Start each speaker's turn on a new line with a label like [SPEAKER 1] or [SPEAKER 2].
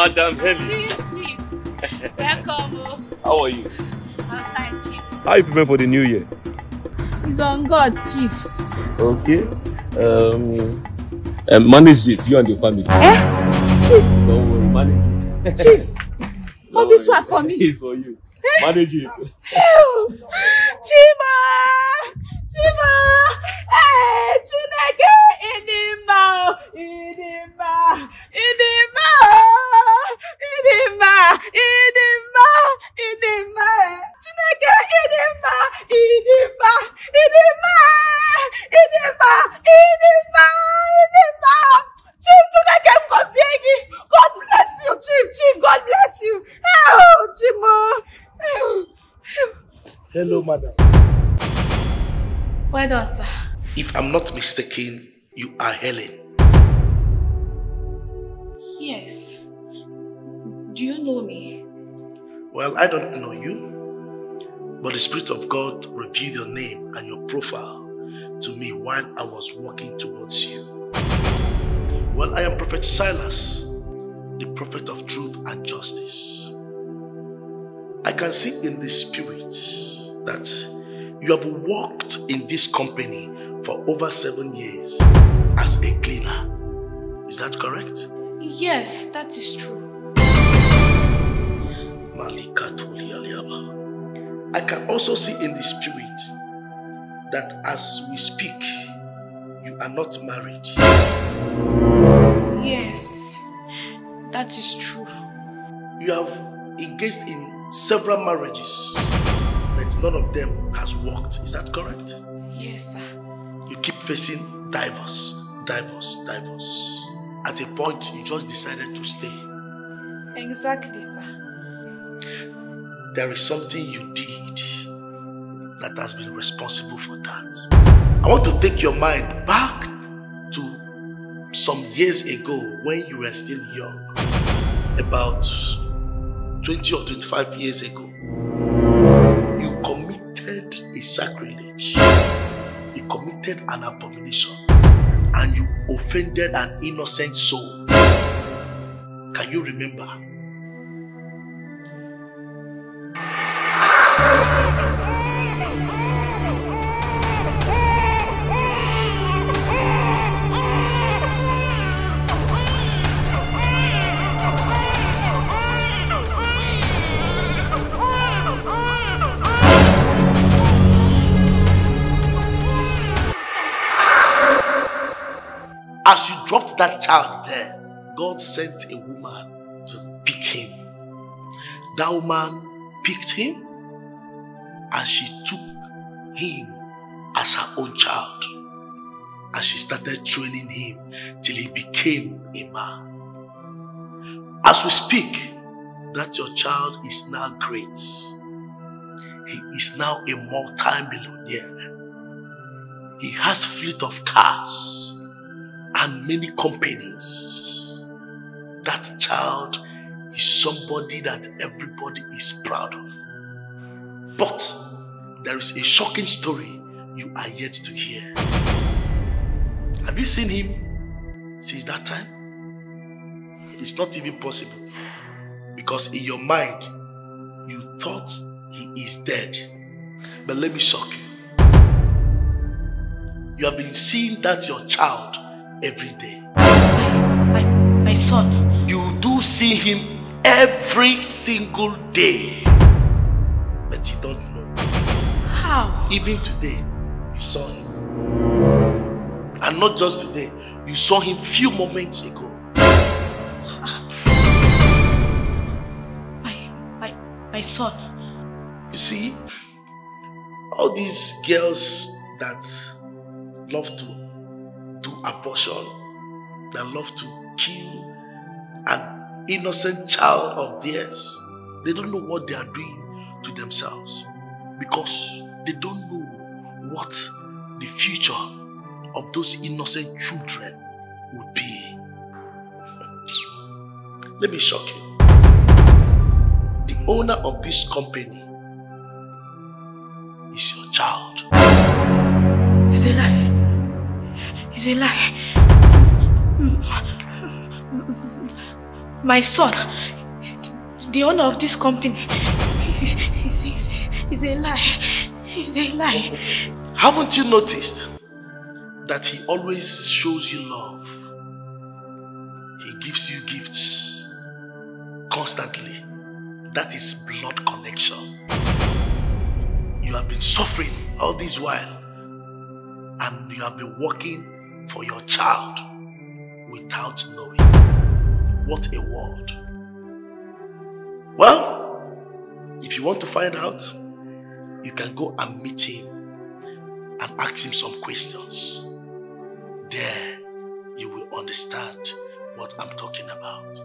[SPEAKER 1] Madam Helen.
[SPEAKER 2] Chief, Chief. Welcome. oh.
[SPEAKER 1] How are you?
[SPEAKER 2] I'm fine, Chief.
[SPEAKER 1] How are you preparing for the new year?
[SPEAKER 2] It's on God, Chief.
[SPEAKER 1] Okay. Um, um manage this, you and your family.
[SPEAKER 2] Eh? Chief,
[SPEAKER 1] Don't worry, manage it.
[SPEAKER 2] Chief. Hold this one for me.
[SPEAKER 1] It's for you. Manage it.
[SPEAKER 2] Chima!
[SPEAKER 1] Hello, madam.
[SPEAKER 2] Well done, sir.
[SPEAKER 3] If I'm not mistaken, you are Helen.
[SPEAKER 2] Yes. Do you know me?
[SPEAKER 3] Well, I don't know you, but the Spirit of God revealed your name and your profile to me while I was walking towards you. Well, I am Prophet Silas, the prophet of truth and justice. I can see in the Spirit that you have worked in this company for over seven years as a cleaner. Is that correct?
[SPEAKER 2] Yes, that is true.
[SPEAKER 3] I can also see in the spirit that as we speak, you are not married.
[SPEAKER 2] Yes, that is true.
[SPEAKER 3] You have engaged in several marriages, but none of them has worked. Is that correct?
[SPEAKER 2] Yes, sir.
[SPEAKER 3] You keep facing divorce, divorce, divorce. At a point, you just decided to stay.
[SPEAKER 2] Exactly, sir.
[SPEAKER 3] there is something you did that has been responsible for that. I want to take your mind back to some years ago when you were still young, about 20 or 25 years ago. A sacrilege, you committed an abomination, and you offended an innocent soul. Can you remember? As you dropped that child there, God sent a woman to pick him. That woman picked him and she took him as her own child. And she started training him till he became a man. As we speak, that your child is now great. He is now a multi-millionaire. He has fleet of cars and many companies. That child is somebody that everybody is proud of. But there is a shocking story you are yet to hear. Have you seen him since that time? It's not even possible because in your mind you thought he is dead. But let me shock you. You have been seeing that your child every day.
[SPEAKER 2] My, my son.
[SPEAKER 3] You do see him every single day. But you don't know.
[SPEAKER 2] How?
[SPEAKER 3] Even today, you saw him. And not just today, you saw him few moments ago.
[SPEAKER 2] My, my, my son.
[SPEAKER 3] You see, all these girls that love to abortion, that love to kill an innocent child of theirs, they don't know what they are doing to themselves because they don't know what the future of those innocent children would be. Let me shock you. The owner of this company
[SPEAKER 2] It's a lie. Eh? My son, the owner of this company, is, is, is a lie. It's a lie.
[SPEAKER 3] Haven't you noticed that he always shows you love? He gives you gifts constantly. That is blood connection. You have been suffering all this while and you have been working for your child without knowing. What a world. Well, if you want to find out, you can go and meet him and ask him some questions. There, you will understand what I'm talking about.